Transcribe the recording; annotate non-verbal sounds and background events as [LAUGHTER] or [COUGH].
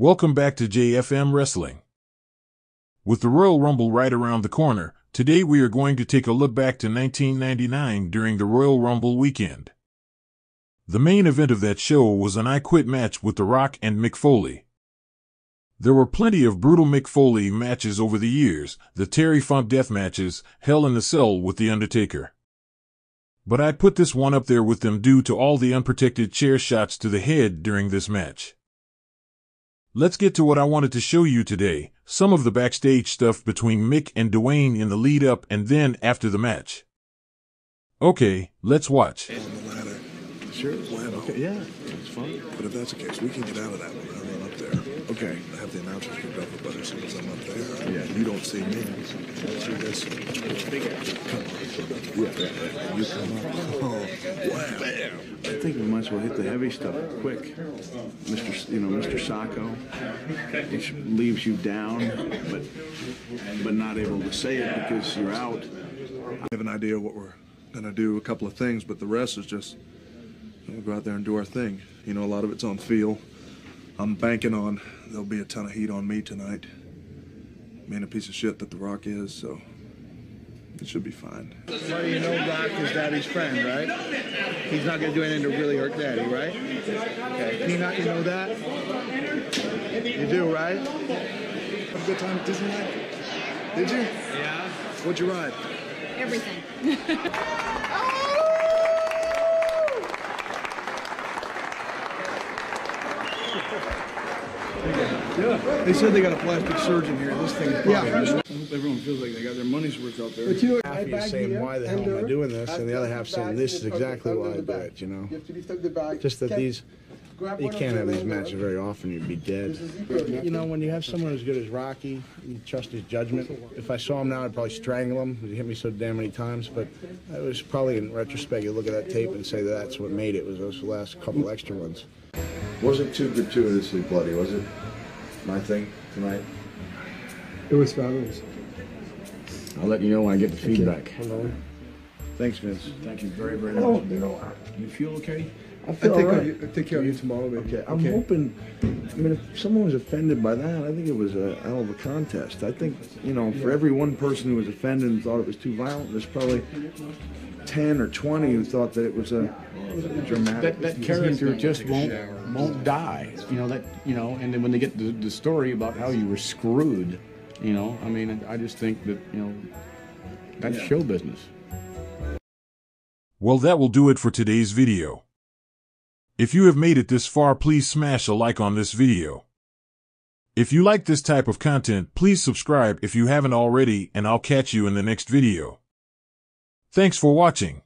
Welcome back to JFM Wrestling. With the Royal Rumble right around the corner, today we are going to take a look back to 1999 during the Royal Rumble weekend. The main event of that show was an I Quit match with The Rock and Mick Foley. There were plenty of brutal Mick Foley matches over the years, the Terry Funk death matches, Hell in the Cell with The Undertaker. But I put this one up there with them due to all the unprotected chair shots to the head during this match. Let's get to what I wanted to show you today, some of the backstage stuff between Mick and Dwayne in the lead up and then after the match. Okay, let's watch. on the ladder. Sure. Bueno. Okay, yeah, that's fine. But if that's the case, we can get out of that one. I'll run up there. Okay. I have the announcers picked up, but as soon as I'm up there, Yeah. you don't see me. You see this? Come on. Yeah, yeah, You come up. Oh, wow. Bam. I think we might as well hit the heavy stuff quick. Mr. You know, Mr. Socko, which leaves you down, but but not able to say it because you're out. I have an idea what we're to do, a couple of things, but the rest is just we'll go out there and do our thing. You know, a lot of it's on feel. I'm banking on there'll be a ton of heat on me tonight. Being a piece of shit that The Rock is, so it should be fine. Well, you know Rock is Daddy's friend, right? He's not gonna do anything to really hurt Daddy, right? Okay. Peanut, you know that? You do, right? Have a good time at Disneyland? Did you? Yeah. What'd you ride? Everything. [LAUGHS] [LAUGHS] Oh! They said they got a plastic surgeon here. This thing is probably. I hope everyone feels like they got their money's worth out there. half of you saying why the hell am I doing this, and the other half saying this is exactly why I do it. You know, just that these you can't have these matches very often. You'd be dead. You know, when you have someone as good as Rocky, you trust his judgment. If I saw him now, I'd probably strangle him. He hit me so damn many times. But it was probably in retrospect, you look at that tape and say that's what made it. Was those last couple extra ones. Wasn't too gratuitously bloody, was it? My thing tonight. It was fabulous. I'll let you know when I get the feedback. Thanks, Vince. Thank you very, very oh. much. You know, you feel okay? I I feel think all I'll, right. I'll take care of you tomorrow, baby. Okay, I'm hoping. I mean, if someone was offended by that, I think it was a hell of a contest. I think, you know, for every one person who was offended and thought it was too violent, there's probably ten or twenty who thought that it was a dramatic. that, that character just won't won't die. You know that you know, and then when they get the, the story about how you were screwed, you know, I mean, I just think that you know that's show business. Well, that will do it for today's video. If you have made it this far, please smash a like on this video. If you like this type of content, please subscribe if you haven't already, and I'll catch you in the next video. Thanks for watching.